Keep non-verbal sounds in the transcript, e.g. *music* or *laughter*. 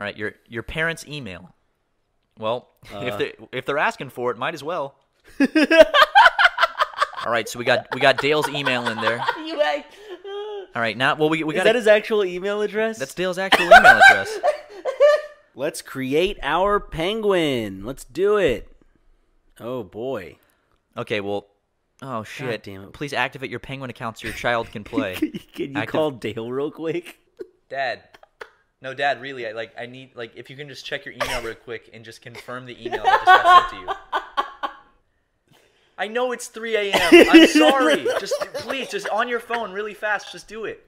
All right, your your parents' email. Well, Uh. if they if they're asking for it, might as well. *laughs* All right, so we got we got Dale's email in there. *laughs* You act- All right, now well we we Is got that his actual email address? that's Dale's actual email address. *laughs* Let's create our penguin. Let's do it. Oh boy. Okay, well, oh shit! damn it. Please activate your Penguin account so your child can play. Can you Active- call Dale real quick? Dad, no, Dad, really, I like I need like if you can just check your email real quick and just confirm the email that just got sent to you. I know it's 3 a.m. I'm *laughs* sorry. Just please, just on your phone, really fast. Just do it.